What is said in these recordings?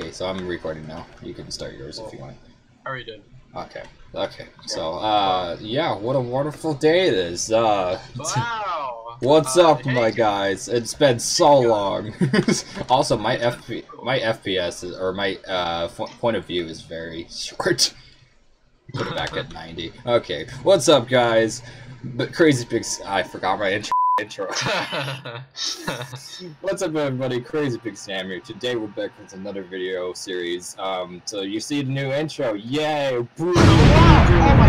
Okay, so I'm recording now. You can start yours if you want. I already did. Okay. Okay. So, uh, yeah, what a wonderful day it is. Uh, Wow. what's Uh, up, hey, my guys? It's been so long. also, my FP, my FPS is, or my uh f- point of view is very short. Put it back at 90. Okay. What's up, guys? But Crazy Pig. I forgot my intro. Intro. What's up, everybody? Crazy Pig Sam here. Today we're back with another video series. Um, so you see the new intro. Yay! oh my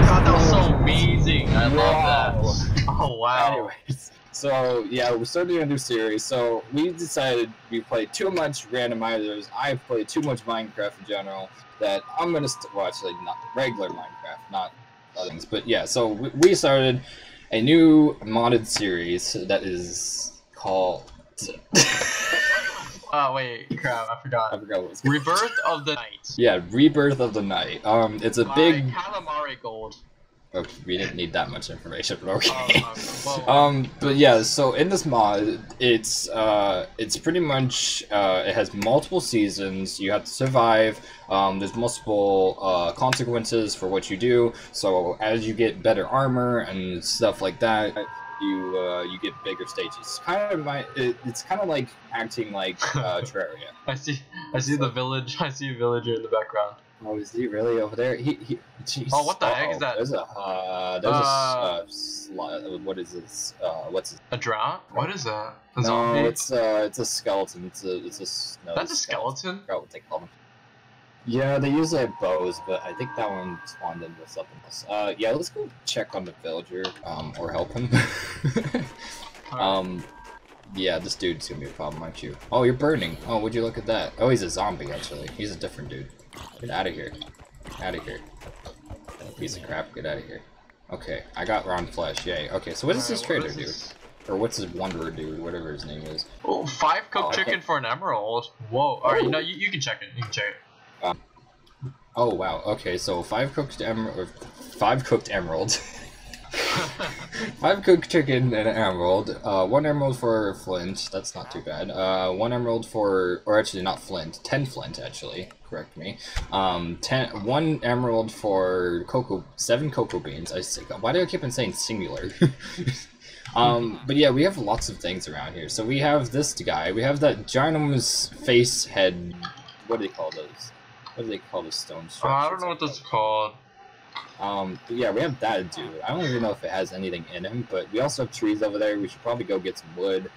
god, that was so amazing. I Wow. love that. Oh wow. Anyways, so yeah, we're starting a new series. So we decided we played too much randomizers. I've played too much Minecraft in general. That I'm gonna watch well, actually not regular Minecraft, not other things. But yeah, so we started a new modded series that is called. Oh wait, crap, I forgot. I forgot. what it's called. Rebirth of the Night. Yeah, Rebirth of the Night. Um, it's a by big. Calamari Gold. Okay, we didn't need that much information, but okay. Um, um, but yeah, so in this mod, it's uh, it's pretty much uh, it has multiple seasons. You have to survive. Um, there's multiple uh, consequences for what you do. So as you get better armor and stuff like that, you uh, you get bigger stages. Kind of my, it, it's kind of like acting like uh, Terraria. I see. I see the village. I see a villager in the background. Oh, is he really over there? He, he jeez. Oh, what the heck is that? There's a uh, there's a Uh, uh, what is this? Uh, what's it? A drow? What is that? A No, zombie? it's uh, it's a skeleton. It's a, it's a. No, That's a skeleton. I forgot what they call them. Yeah, they usually have bows, but I think that one spawned in with something else. Uh, yeah, let's go check on the villager, um, or help him. um, yeah, this dude's gonna be a problem, aren't you? Oh, you're burning. Oh, would you look at that? Oh, he's a zombie actually. He's a different dude. Get out of here. Out of here. Piece of crap. Get out of here. Okay, I got round flesh. Yay. Okay, so what does this trader do? Or what's his wanderer do? Whatever his name is. Oh, five cooked Oh, okay. chicken for an emerald. Whoa. Alright, you know, you, you can check it. You can check it. Oh wow. Okay, so five cooked emerald, five cooked emeralds, five cooked chicken and an emerald. Uh, one emerald for flint. That's not too bad. Uh, one emerald for, or actually not flint. Ten flint actually. Correct me. Um, ten. One emerald for cocoa. Seven cocoa beans. I say. Why do I keep on saying singular? Um, but yeah, we have lots of things around here. So we have this guy. We have that ginormous face head. What do they call those? What do they call the stone Uh. I don't know what this is called. Um, but yeah, we have that dude. I don't even know if it has anything in him, but we also have trees over there. We should probably go get some wood.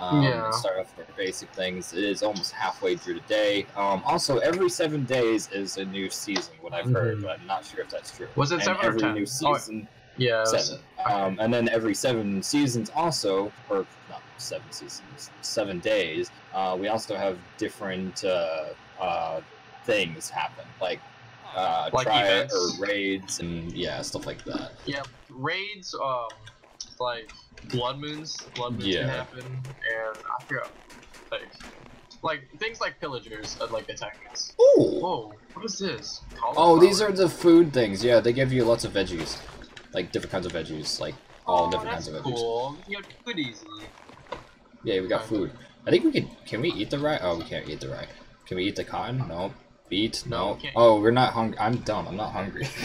Um, Yeah. Start off with our basic things. It is almost halfway through the day. Um, also, every seven days is a new season. What I've heard, Mhm. but I'm not sure if that's true. Was it And seven or every 10? new Oh, season, Yeah. it was- seven. Um, and then every seven seasons also, or not seven seasons, seven days. Uh, we also have different uh, uh, things happen, like uh, Like try or raids and yeah, stuff like that. Yeah, raids, um, like blood moons, blood moons Yeah. can happen, and I forgot, like, like things like pillagers like attacking us. Ooh. Whoa, what is this? Oh, these are the food things. Yeah, they give you lots of veggies, like different kinds of veggies, like all oh, different kinds of veggies. cool. You get food easily. Yeah, we got food. I think we can. Can we eat the rye? Oh, we can't eat the rye. Can we eat the cotton? No. Beet? No, No. we oh, we're not hungry. I'm dumb. I'm not hungry.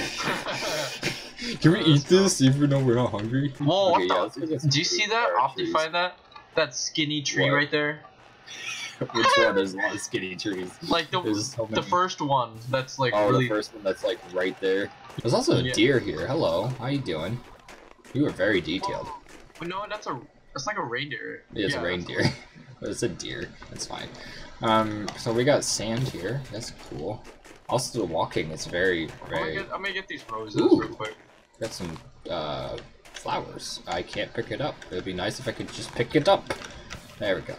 can we eat this even though we're not hungry? Whoa, Okay, what let's the? get Do you see that? our Opti, find that? That skinny tree What? right there. Which one? There's a lot of skinny trees. Like the so the first one. That's like oh, really. the first one that's like right there. There's also a Yeah. deer here. Hello, how you doing? You were very detailed. Oh, no, that's a. That's like a reindeer. It is Yeah, a reindeer. but it's a deer. That's fine. Um, so we got sand here. That's cool. Also, the walking is very, I'm gonna, very. get, I'm gonna get these roses Ooh. real quick. Got some uh, flowers. I can't pick it up. It would be nice if I could just pick it up. There we go.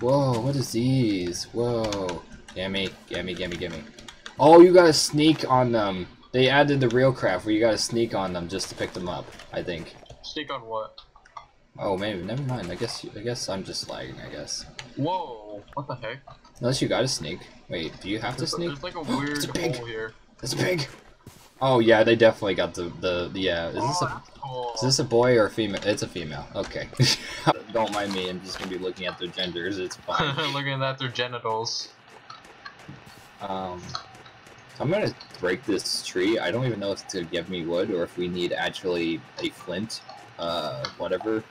Whoa, what is these? Whoa. Gimme, gimme, gimme, gimme. Oh, you gotta sneak on them. They added the real craft where you gotta sneak on them just to pick them up, I think. Sneak on what? Oh, maybe, never mind. I guess, I guess I'm just lagging, I guess. Whoa! What the heck? Unless you gotta sneak. Wait, do you have to There's, sneak? there's like a weird It's a pig. hole here. There's a pig! Oh yeah, they definitely got the, the, the yeah. Is this oh, a cool. Is this a boy or a female? It's a female. Okay. Don't mind me. I'm just gonna be looking at their genders. It's fine. Looking at their genitals. Um, I'm gonna break this tree. I don't even know if it's gonna give me wood or if we need actually a flint, uh, whatever,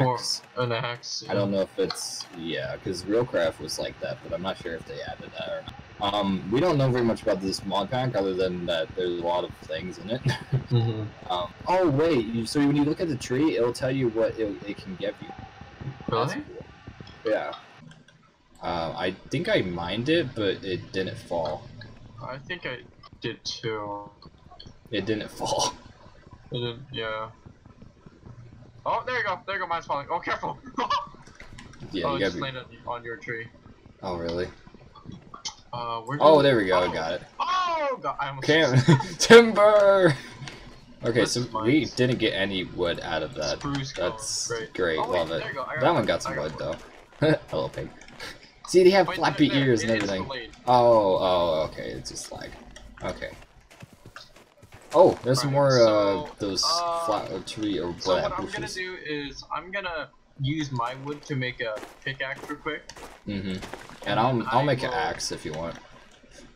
Or an axe. I don't know if it's yeah, because Realcraft was like that, but I'm not sure if they added that or not. Um, we don't know very much about this mod pack other than that there's a lot of things in it. Mm-hmm. um, oh wait, you, so when you look at the tree, it'll tell you what it, it can give you. Really? cool. Yeah. Uh, I think I mined it, but it didn't fall. I think I did too. It didn't fall. I didn't, yeah. Oh, there you go. There you go. Mine's falling. Oh, careful. Yeah, oh, you just be... landed on your tree. Oh really? Uh, where? Oh, there we go. I Oh. got it. Oh god! I almost. Cam timber. Okay, This so we didn't get any wood out of that. Spruce. That's great. great. Oh, wait, Love it. there you go. I got That one got some got wood wood. though. Hello, pig. See, they have Wait, flappy there, there, ears and it is everything. Oh, oh, okay. It's just lag. Okay. Oh, there's some Right, more so, uh those uh, flat uh, tree or So what what I'm gonna bushes. do is I'm gonna use my wood to make a pickaxe real quick. Mm-hmm. And I'll I'll I make an axe if you want.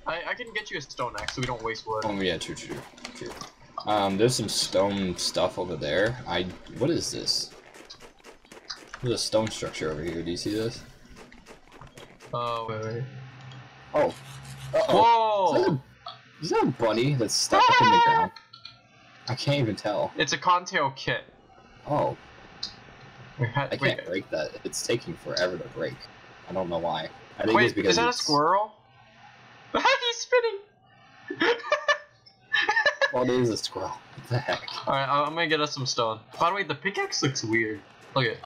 I, I can get you a stone axe so we don't waste wood. Oh yeah, true, true, true. Um, there's some stone stuff over there. I what is this? There's a stone structure over here. Do you see this? Oh wait, wait. Oh. Uh oh. Whoa! A- is that a bunny that's stuck up in the ground? I can't even tell. It's a contail kit. Oh, We had, I can't wait, break that. It's taking forever to break. I don't know why. I think wait it's because is that a it's, squirrel? He's spinning. Well, it is a squirrel. What the heck? All right, I'm gonna get us some stone. By the way, the pickaxe looks weird. Look at. it.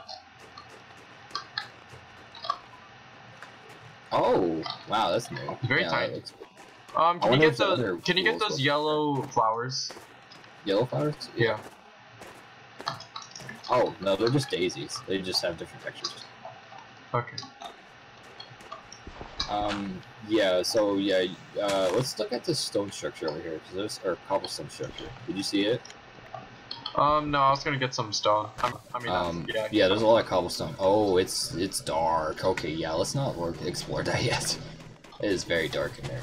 Oh, wow, that's new. Very yeah, tiny. That looks good. Um, can you get those? Can you get those yellow flowers? Yellow flowers? Yeah. Oh no, they're just daisies. They just have different textures. Okay. Um, yeah. So yeah, uh, let's look at this stone structure over here. 'cause there's or cobblestone structure. Did you see it? Um, no, I was gonna get some stone. I'm, I mean, Um, yeah. yeah, there's a lot of cobblestone. Oh, it's it's dark. Okay, yeah, let's not explore that yet. It is very dark in there.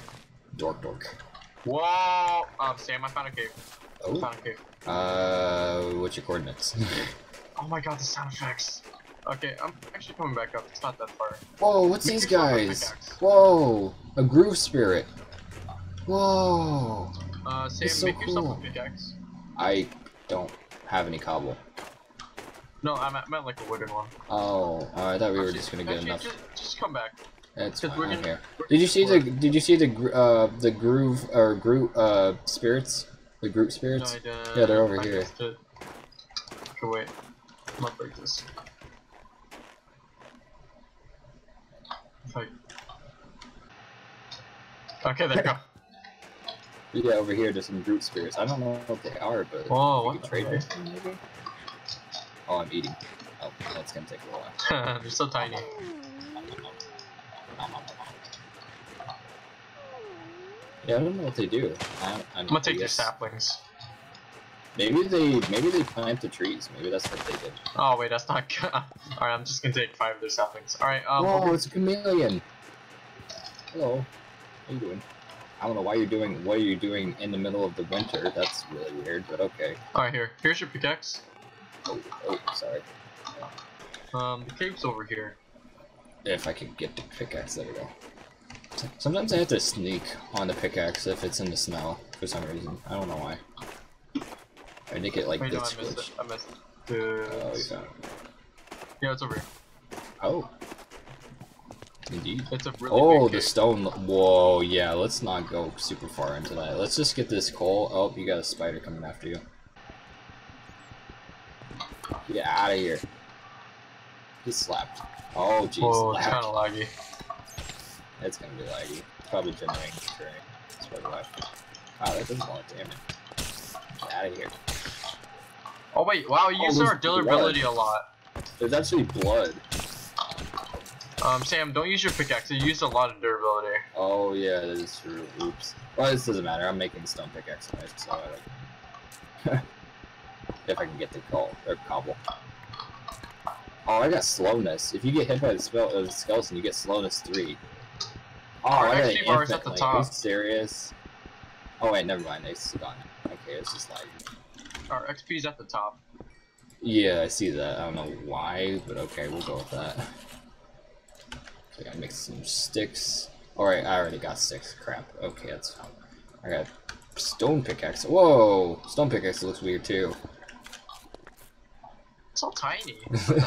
Dork, dork. Whoa! Um, Sam, I found a cave. Oh. I Oh, found a cave. uh, what's your coordinates? Oh my god, the sound effects. Okay, I'm actually coming back up. It's not that far. Whoa, what's these guys? Whoa, a groove spirit. Whoa, Uh, Sam, so make yourself a pickaxe. I don't have any cobble. No, I meant, meant like a wooden one. Oh, I thought we were just gonna get actually, enough. Just, just come back. It's 'cause fine. we're gonna- here. Did you see the Did you see the uh the groove or group uh spirits? The group No, spirits? Didn't. Yeah, they're over I here. Okay, wait. I'm gonna break this. I... Okay, there you go. Yeah, over here, there's some group spirits. I don't know what they are, but Whoa, what can trade heck? with them maybe. Oh, I'm eating. Oh, that's gonna take a while. They're so tiny. Yeah, I don't know what they do. I, I'm gonna take your saplings. Maybe they maybe they plant the trees. Maybe that's what they did. Oh wait, that's not good. Alright, I'm just gonna take five of their saplings. Alright, um, Whoa, it's a chameleon. Hello. How you doing? I don't know why you're doing what you're doing in the middle of the winter. That's really weird, but okay. alright here. Here's your pickaxe. Oh, oh, sorry. Um, the cave's over here. If I could get the pickaxe, there we go. Sometimes I have to sneak on the pickaxe if it's in the snow for some reason. I don't know why. I make it like Wait, no, I this missed glitch. it. I missed it. Oh, Uh, you found it. yeah, it's over here. Oh. Indeed. It's a really Oh, big the cave. stone. Whoa, yeah, let's not go super far into that. Let's just get this coal. Oh, you got a spider coming after you. Get out of here. Get slapped. Oh, jeez. Whoa, it's kinda laggy. It's gonna be laggy. Probably generating terrain. That's probably why. Wow, that does a lot of damage. Get out of here. Oh wait, wow, you Oh, use our durability a lot. There's actually blood. Um, Sam, don't use your pickaxe. You used a lot of durability. Oh, yeah, that is true. Oops. Well, this doesn't matter. I'm making stone pickaxe anyways, so I like. if I can get the coal or cobble. Oh, I got slowness. If you get hit by the spell uh, the skeleton, you get slowness three. Oh, Our XP bar is at the lane. Are you top. serious? Oh wait, never mind. It's gone. Okay, it's just like. Our XP's at the top. Yeah, I see that. I don't know why, but okay, we'll go with that. So I gotta make some sticks. Oh, Alright, I already got sticks. Crap. Okay, that's fine. I got stone pickaxe. Whoa! Stone pickaxe looks weird too. It's all tiny.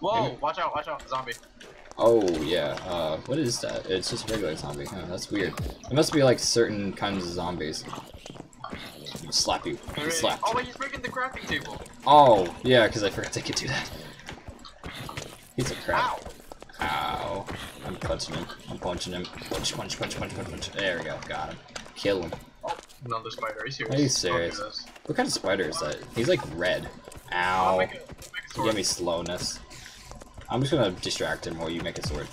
Whoa! Watch out! Watch out! Zombie. Oh, yeah. Uh, what is that? It's just a regular zombie. Huh, that's weird. It must be like certain kinds of zombies. Slap you. Hey, Slap. Oh wait, he's breaking the crafting table. Oh, yeah, because I forgot I could do that. He's a crap. Ow! Ow. I'm punching him. I'm punching him. Punch, punch, punch, punch, punch, punch. There we go. Got him. Kill him. Oh, another spider. Are you serious? Are you do serious? What kind of spider is that? He's like red. Ow. You give me slowness. I'm just gonna distract him while you make a sword.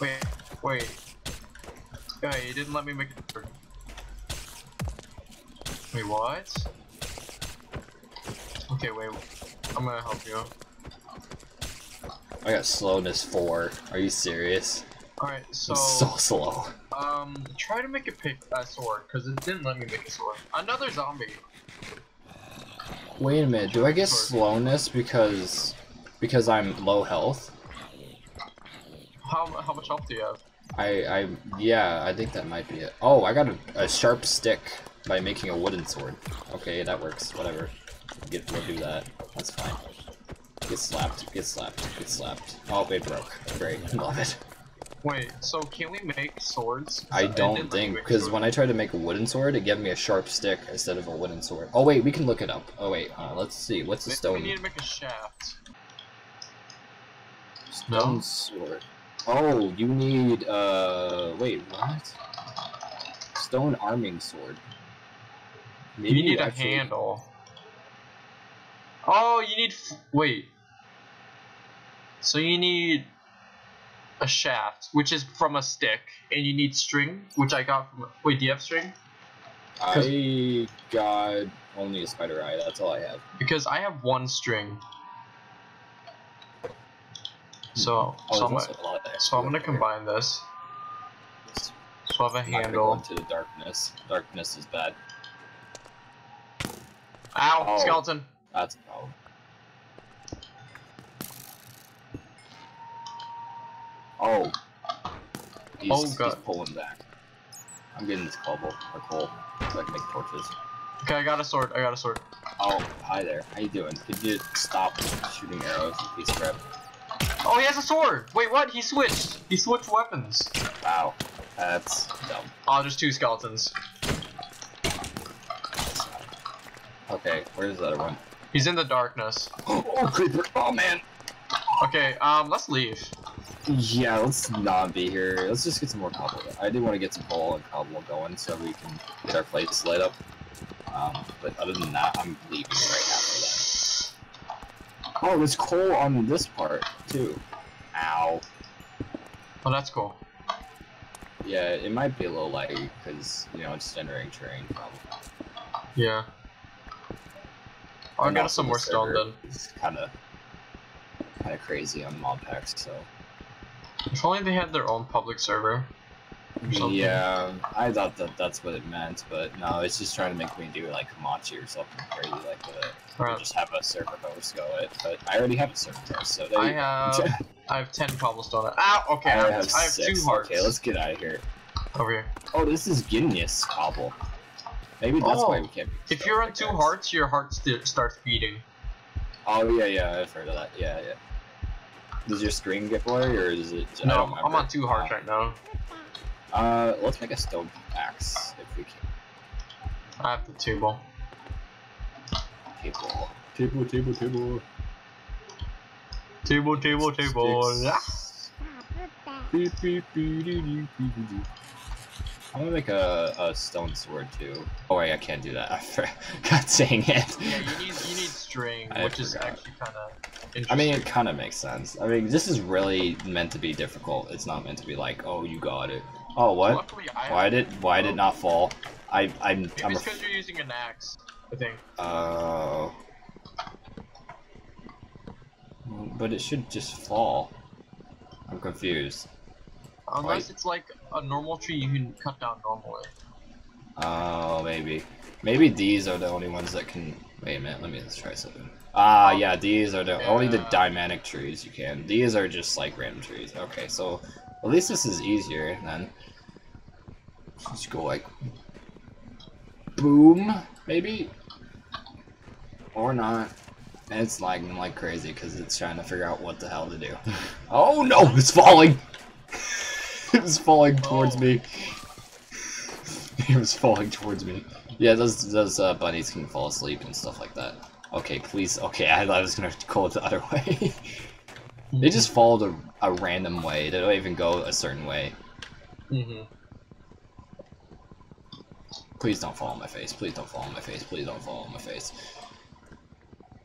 Wait, wait. Yeah, you didn't let me make a sword. Wait, what? Okay, wait. I'm gonna help you. I got slowness 4. Are you serious? Alright, so, I'm so slow. um, try to make a pick a sword, because it didn't let me make a sword. Another zombie. Wait a minute. Do I get slowness because because I'm low health? How, how much health do you have? I I yeah. I think that might be it. Oh, I got a, a sharp stick by making a wooden sword. Okay, that works. Whatever. Get we'll do that. That's fine. Get slapped. Get slapped. Get slapped. Oh, it broke. Great. Love it. Wait, so can we make swords? I don't didn't let me think because when I tried to make a wooden sword, it gave me a sharp stick instead of a wooden sword. Oh wait, we can look it up. Oh wait, uh, let's see. What's the stone? We need to make a shaft. Stone sword. Oh, you need uh wait, what? Stone arming sword. Maybe you need a actually- handle. Oh, you need. F- wait. So you need a shaft, which is from a stick, and you need string, which I got from. Wait, do you have string? I got only a spider eye, that's all I have. Because I have one string. So, Oh, so I'm, gonna, also a lot of so I'm gonna combine this. So I have a I'm not go handle. into the darkness. Darkness is bad. Ow, Oh. skeleton. That's a problem. Oh. He's, Oh, he's God. pulling back. I'm getting this cobble or coal so I can make torches. Okay, I got a sword. I got a sword. Oh, hi there. How you doing? Could you stop shooting arrows, piece of crap? Oh, he has a sword. Wait, what? He switched. He switched weapons. Wow. That's dumb. Oh, there's two skeletons. Okay, where's the other one? He's in the darkness. Oh, creeper! Oh man! Okay, um, let's leave. Yeah, let's not be here. Let's just get some more cobble. I do want to get some coal and cobble going so we can get our plates lit up. Um, but other than that, I'm leaving right that. Oh, there's coal on this part, too. Ow. Oh, that's cool. Yeah, it might be a little laggy, because, you know, it's generating terrain, probably. Yeah. Get also us some more stone then. is kind of, kind of crazy on mod packs, so. If only they had their own public server. Something. Yeah, um, I thought that that's what it meant, but no, it's just trying to make me do like Hamachi or something crazy like that. Right. just have a server host go it, but I already have a server host, so there I have I have ten cobblestone. Ow! Okay, I I have, I have two hearts. Okay, let's get out of here. over here. Oh, this is Genius cobble. Maybe that's why Oh, we can't. If you're on two hearts, your heart st- starts beating. Oh yeah, yeah, I've heard of that. Yeah, yeah. Does your screen get blurry, or is it? No, I'm on two hearts ah. right now. Uh, let's make a stone axe if we can. I have the table. Table, table, table, table. Table, table, table. Sticks. Beep, beep, beep, beep, beep, beep, beep. I'm gonna make a, a stone sword too. Oh wait, I can't do that. I forgot saying it. Yeah, you need you need string, I which is forgot. actually kind of interesting. I mean, it kind of makes sense. I mean, this is really meant to be difficult. It's not meant to be like, oh, you got it. Oh, what? Luckily, Why did why did it not fall? I I'm maybe I'm it's because you're using an axe. I think. Oh. But it should just fall. I'm confused. Unless Right. it's like a normal tree you can cut down normally. Oh, maybe. Maybe these are the only ones that can. Wait a minute, let me let's try something. Ah, yeah, these are the only the Yeah. dynamic trees you can. These are just like random trees. Okay, so at least this is easier then. Just go like boom, maybe, or not. And it's lagging like crazy because it's trying to figure out what the hell to do. oh no, it's falling. it's falling towards Oh. me. It was falling towards me. Yeah, those those uh, bunnies can fall asleep and stuff like that. Okay, please. Okay, I thought I was gonna call it the other way. They just followed a, a random way. They don't even go a certain way. Mm-hmm. Please don't fall on my face. Please don't fall on my face. Please don't fall on my face.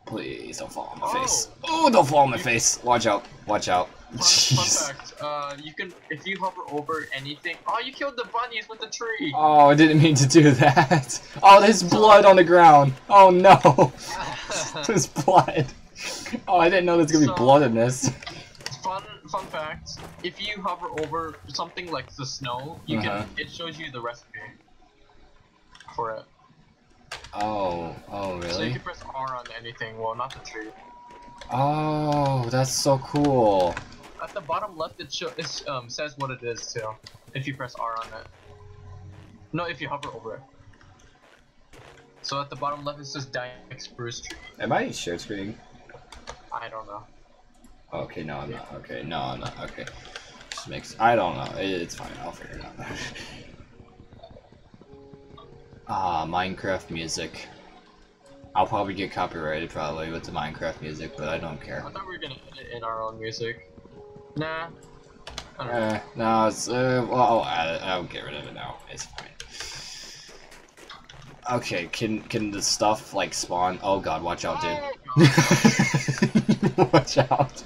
Please don't fall on my face. Oh, don't fall on my face. Watch out. Watch out. Fun, fun fact, uh, you can, if you hover over anything, oh, you killed the bunnies with the tree! Oh, I didn't mean to do that. Oh, there's blood on the ground. Oh no. There's blood. Oh, I didn't know there's gonna be So- blood in this. fun, fun fact, if you hover over something like the snow, you Uh-huh. can, it shows you the recipe for it. Oh, oh really? So you can press R on anything, well, not the tree. Oh, that's so cool. At the bottom left, it, show, it um, says what it is too, if you press R on it. No, if you hover over it. So at the bottom left, it says Dyke Spruce Tree. Am I share screen? I don't know. Okay, no, I'm not. Okay, no, I'm not. Okay. Just makes. I don't know. It, it's fine. I'll figure it out. ah, Minecraft music. I'll probably get copyrighted probably with the Minecraft music, but I don't care. I thought we were gonna put it in our own music. Nah. I don't. Uh, no, it's uh, well, I'll add it. I'll get rid of it now. It's fine. Okay, can can the stuff like spawn? Oh god, watch out, dude. Watch out.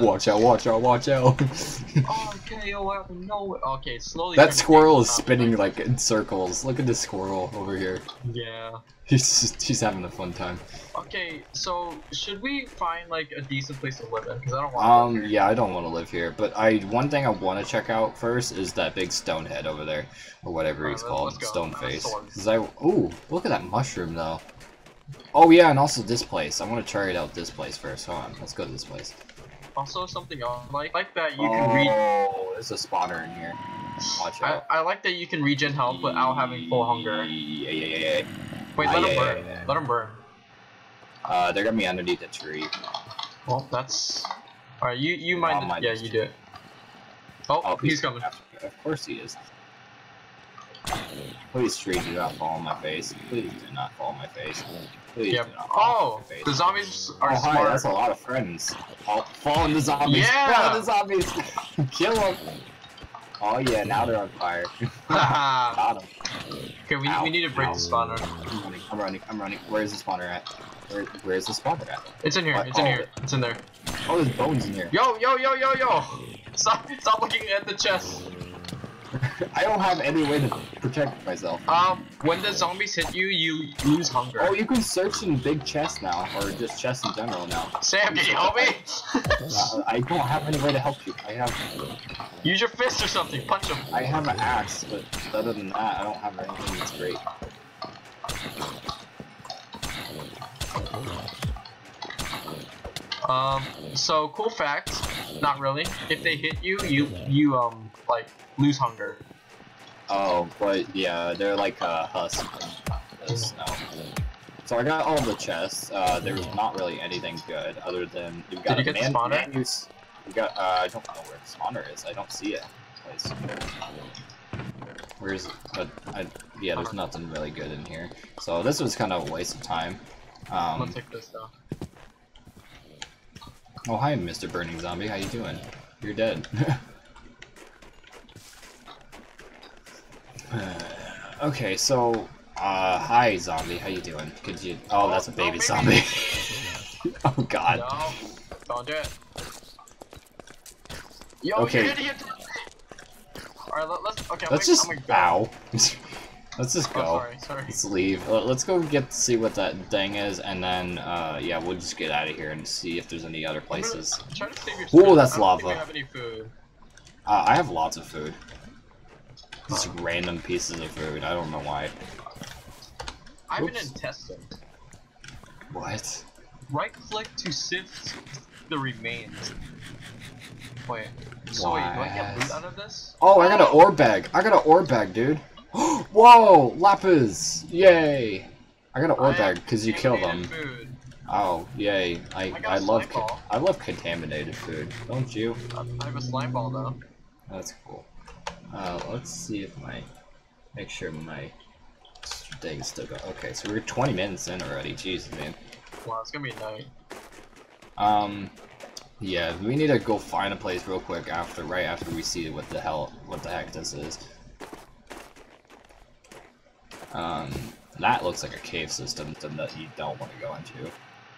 watch out, watch out, watch out. oh, KO out of nowhere. Okay, slowly. that squirrel is spinning like in circles. Look at this squirrel over here. Yeah. He's just, he's having a fun time. Okay, so should we find like a decent place to live in? Because I don't want. Um, yeah, I don't want to live here, but I one thing I want to check out first is that big stone head over there, or whatever he's Alright, called, stone face. Cause I ooh, look at that mushroom though. Oh yeah, and also this place. I want to try it out this place first. Hold on, let's go to this place. Also, something else like like that you can read. Oh, there's a spotter in here. Watch I, out. I like that you can regen health without having full hunger. Yeah, yeah, yeah, yeah. Wait, Ah, let yeah, him yeah, burn. yeah. Let him burn. Uh, they're gonna be underneath the tree. Well, that's. Alright, you you mind? Yeah, you do it. Oh, Oh, he's coming. Of course he is. Please, tree, do not fall on my face. Please do not fall on my face. Please Yep. do not fall on Oh, the zombies are oh, hi, smart. that's a lot of friends. Fall, fall on the zombies. Yeah. Fall on the zombies. Kill them. Oh yeah, now they're on fire. Got Got 'em. okay, we, Ow. we need to break Ow. the spawner. I'm running. I'm running. I'm running. Where's the spawner at? Where, where's the spawner at? It's in here. What? It's in Oh. here. It's in there. Oh, there's bones in here. Yo, yo, yo, yo, yo! Stop! Stop looking at the chest. I don't have any way to protect myself. Um, when the zombies hit you, you lose hunger. Oh, you can search in big chests now, or just chests in general now. Sam, can you help me? Uh, I don't have any way to help you. I have, Use your fist or something. Punch him. I have an axe, but other than that, I don't have anything that's great. Um, so cool fact. Not really. If they hit you, you you um like lose hunger. Oh, but yeah, they're like a husk. So I got all the chests. Uh, there's not really anything good other than you've got Did you a get the spawner? man use- You got. Uh, I don't know where the spawner is. I don't see it. Place. Where's? But I, yeah, there's nothing really good in here. So this was kind of a waste of time. I'm Um, gonna take this though. oh hi, Mr. Burning Zombie. How you doing? You're dead. okay, so uh, hi zombie. How you doing? Could you? Oh, that's a Oh, baby zombie. oh God. No, don't do it. Yo, Okay. Alright, let, let's. Okay, Let's just gonna go. bow. Let's just Oh, go. sorry, sorry. Let's leave. Let- Let's go get to see what that thing is, and then uh, yeah, we'll just get out of here and see if there's any other gonna places. Try to save your Ooh, that's I lava. we have any food. Uh, I have lots of food. Just random pieces of food. I don't know why. I have an Oops. intestine. What? Right click to sift the remains. Wait. So wait, do I get loot out of this? Oh, I got an ore bag. I got an ore bag, dude. Whoa, lapis! Yay! I got an ore I bag because you killed them. Food. Oh, yay! I I I love slime ca- ball. I love contaminated food. Don't you? I have a slime ball though. That's cool. Uh, let's see if my make sure my thing's still go. Okay, so we're 20 minutes in already. Jeez, man. Wow, it's gonna be night. Um, yeah, we need to go find a place real quick after, right after we see what the hell, what the heck this is. Um, that looks like a cave system that you don't want to go into.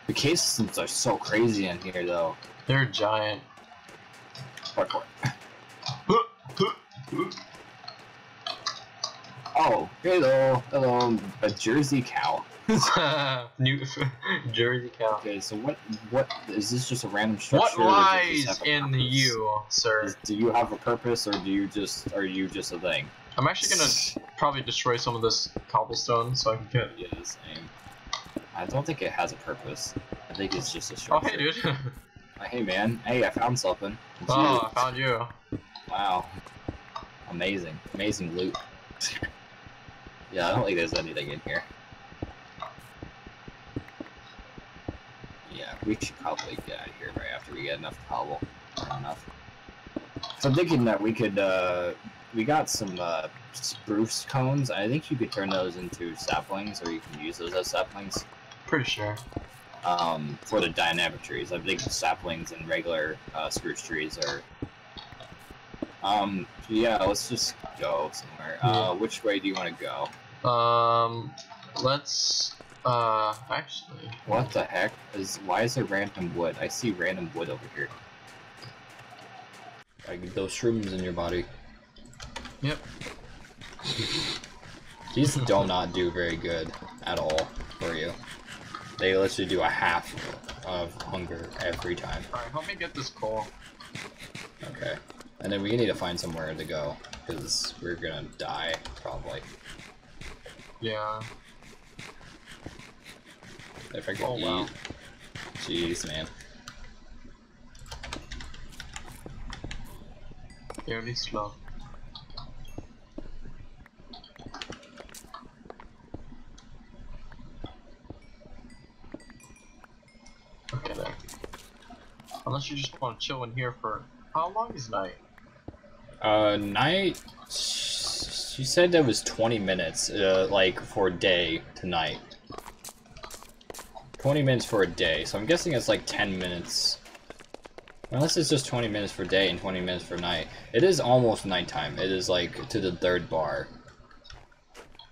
The cave systems are so crazy in here, though. They're giant. Parkour. Oh, hello, hello, a Jersey cow. New Jersey cow. Okay, so what, what is this? Just a random structure? this lies in purpose? you, sir? Is- Do you have a purpose, or do you just are you just a thing? I'm actually gonna probably destroy some of this cobblestone so I can get. Yeah, same. I don't think it has a purpose. I think it's just a structure. Oh, hey, dude. Hey, man. Hey, I found something. It's oh, you. I found you. Wow. Amazing. Amazing loot. yeah, I don't think there's anything in here. Yeah, we should probably get out of here right after we get enough cobble. Enough. So I'm thinking that we could, uh, we got some, uh, spruce cones. I think you could turn those into saplings, or you can use those as saplings. Pretty sure. um, for the dynamic trees. I think saplings and regular uh, spruce trees are. Um, yeah, let's just go somewhere. Uh, which way do you want to go? Um, let's. Uh, actually. What the heck is? Why is there random wood? I see random wood over here. I get those shrooms in your body. Yep. These do not do very good at all for you. They literally do a half of hunger every time. Alright, help me get this coal. Okay. And then we need to find somewhere to go, because we're gonna die, probably. Yeah. If I Oh, eat. wow. Jeez, man. Fairly slow. Okay, there. Unless you just want to chill in here for how long is night? Uh, night. She said that was 20 minutes, uh, like, for day to night. 20 minutes for a day, so I'm guessing it's like 10 minutes. Unless it's just 20 minutes for day and 20 minutes for night. It is almost nighttime. It is like to the third bar.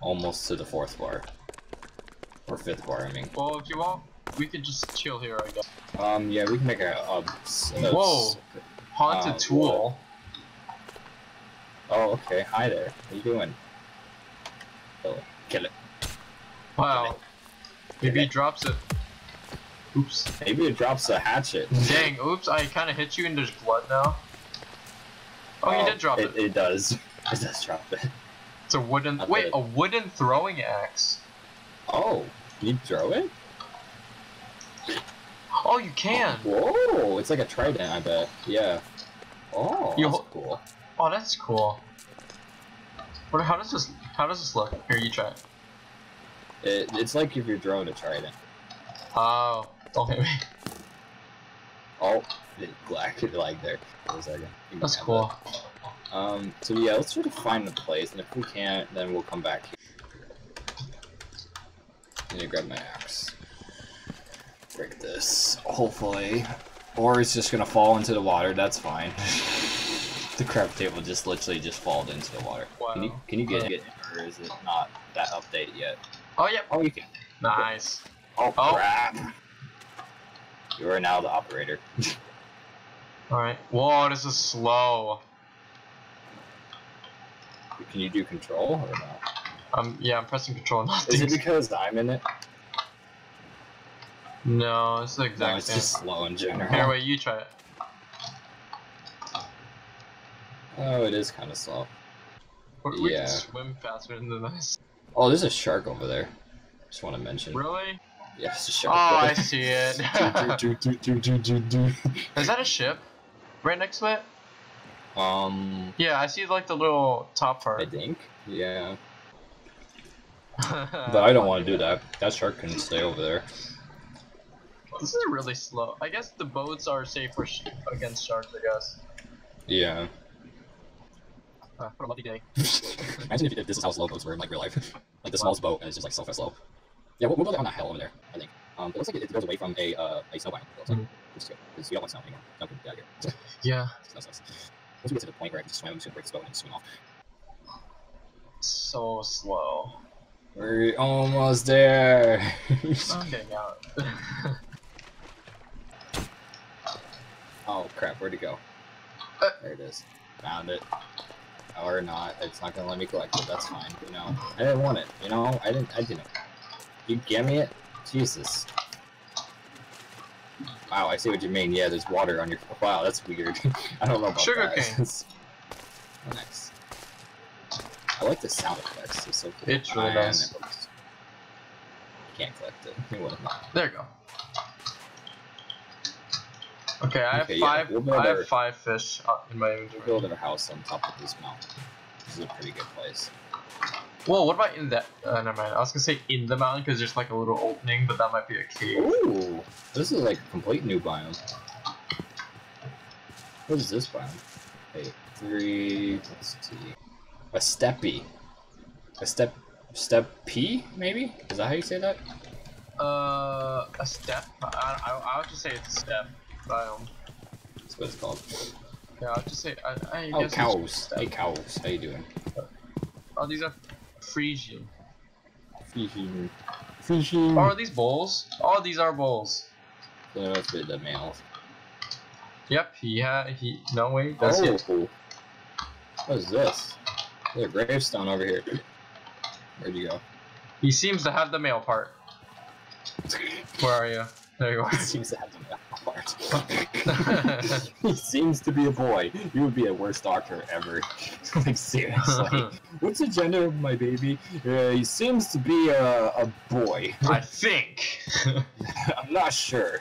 Almost to the fourth bar. Or fifth bar, I mean. Well, if you want, we could just chill here, I guess. Um, yeah, we can make a. a, a Whoa. Haunted Uh, tool. Oh, okay. Hi there. What are you doing? Oh, kill it. Wow. Maybe he drops it. Oops. Maybe it drops a hatchet. Dang, oops, I kind of hit you and there's blood now. Oh, you oh, did drop it. It does. It does drop it. It's a wooden. I Wait, a wooden throwing axe. Oh, you throw it? Oh, you can. Whoa, it's like a trident, I bet. Yeah. Oh, You that's cool. Oh, that's cool. What? How does this? How does this look? Here, you try it. It, it's like if you're throwing a it. Oh, don't hit me. Oh, it black like there for a second. That's cool. that. Um, so yeah, let's try to find a place, and if we can't, then we'll come back here. I need to grab my axe. Break this, hopefully. Or it's just gonna fall into the water, that's fine. the craft table just literally just falls into the water. Can you can you get it, or is it not that updated yet? Oh, yep. Oh, you can. Nice. Oh, Oh. crap! You are now the operator. All right. Whoa, this is slow. Can you do control or not? Um, yeah, I'm pressing control. Not Is it because I'm in it? No, it's the No, exact it's same. just slow in general. Here, wait, you try it. Oh, it is kind of slow. We we Yeah. can swim faster than this. Oh, there's a shark over there. Just want to mention. Really? Yeah, a Oh, shark. I over see it. Is that a ship? Right next to it? um, Yeah, I see like the little top part. I think. Yeah, but I don't want to do that. That shark can stay over there. This is really slow. I guess the boats are safer sh- against sharks. I guess. Yeah. Uh, what a lovely day. Imagine if, if this is how slow boats were in like real life. like the smallest boat and it's just like so fast slow. Yeah, we'll, we'll go on that hill over there, I think. Um, it looks like it, it goes away from a uh, a snow. It like. Mhm. Which is good. Because we don't want snow anymore. No, get out of here. Yeah. Snow sucks. Once we get to the point where I can just swim, I'm just gonna break this boat and just swim off. So slow. We're almost there. I'm getting out. oh crap, where'd it go? Uh. There it is. Found it. Or not. It's not gonna let me collect it. That's fine. You know, I didn't want it. You know, I didn't. I didn't. You give me it? Jesus. Wow, I see what you mean. Yeah, there's water on your. Wow, that's weird. I don't know about Sugar that. cane. Nice. I like the sound effects. It's so cool. It's really And nice. Can't collect it. You wouldn't. there you go. Okay, I have Okay, yeah, five. we'll build I have five fish uh, in my inventory. Build our house on top of this mountain. This is a pretty good place. Whoa, what about in that? Uh, never mind. I was gonna say in the mountain because there's like a little opening, but that might be a cave. Ooh, this is like a complete new biome. What is this biome? Wait, three. Let's see. A steppy. A step. Step P, maybe? Is that how you say that? Uh, a step. I, I, I would just say it's a step biome. That's what it's called. Yeah, I'll just say. I, I Oh, guess it's cows. Hey, cows. How you doing? Oh, these are Frisian. Fishing. Fishing. Oh, are these bowls? Oh, these are bowls. So that must be the males. Yep, he had. He. No, wait. That's oh. it. What is this? There's a gravestone over here. Where'd you go? He seems to have the male part. Where are you? There you are. He seems to have part. he seems to be a boy. You would be the worst doctor ever. like seriously. What's the gender of my baby? Uh, he seems to be a, a boy. I think. I'm not sure.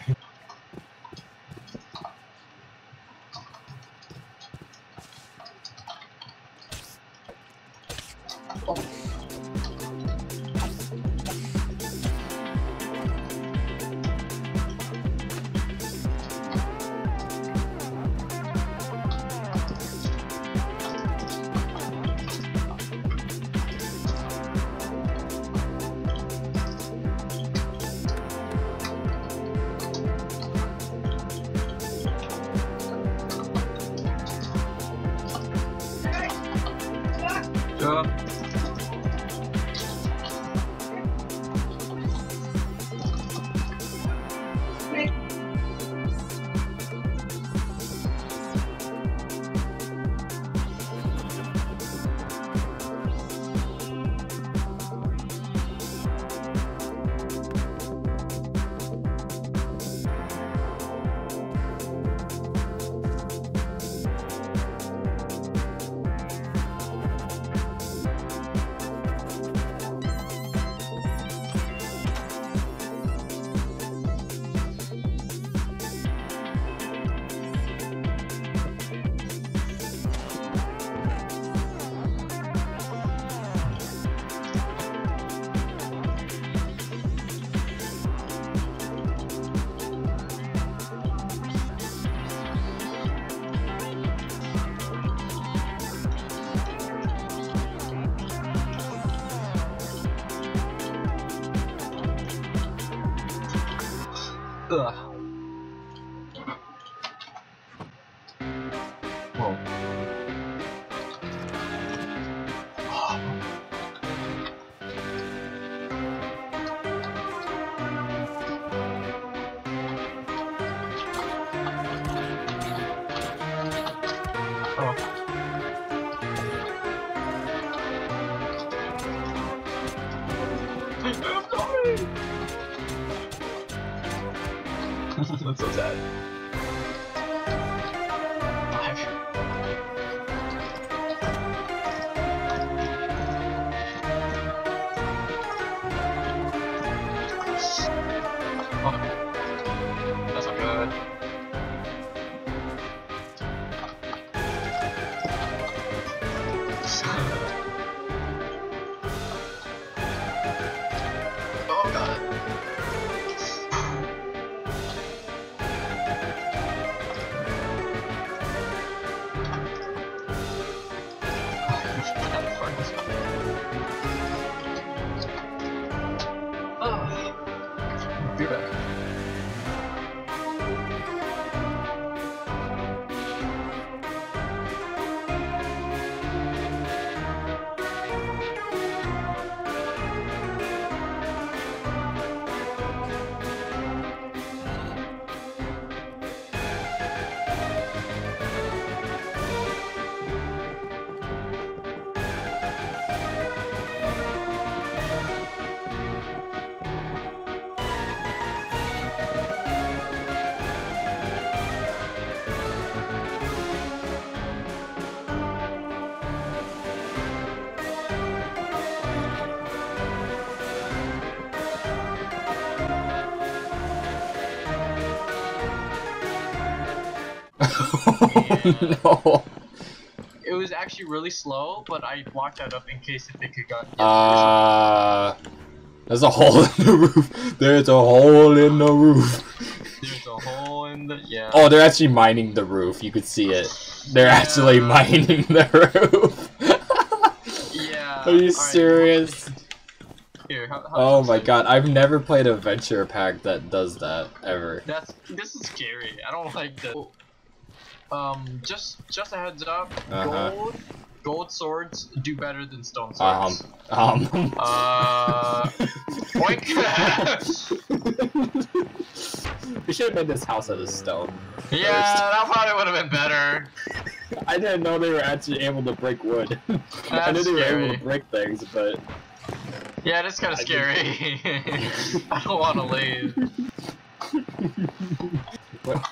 That's so sad. Be back. no. It was actually really slow, but I blocked that up in case if it could go. Uh, there's a hole in the roof. There's a hole in the roof. There's a hole in the yeah. Oh, they're actually mining the roof. You could see it. They're actually mining the roof. yeah. Are you alright, serious? Here, how, how Oh my god, I've never played a venture pack that does that ever. That's this is scary. I don't like this. Um, just just a heads up. Uh-huh. Gold gold swords do better than stone Um, swords. um. Uh, boink. we should have made this house out of stone. yeah, that probably would have been better. I didn't know they were actually able to break wood. That's I knew they were able to break things, but Yeah, it is kind of scary. I don't want to leave. We'll,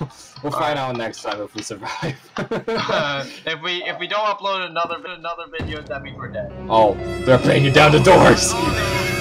we'll find out next time if we survive. Uh, if we if we don't upload another another video, that means we're dead. oh, they're banging down the doors.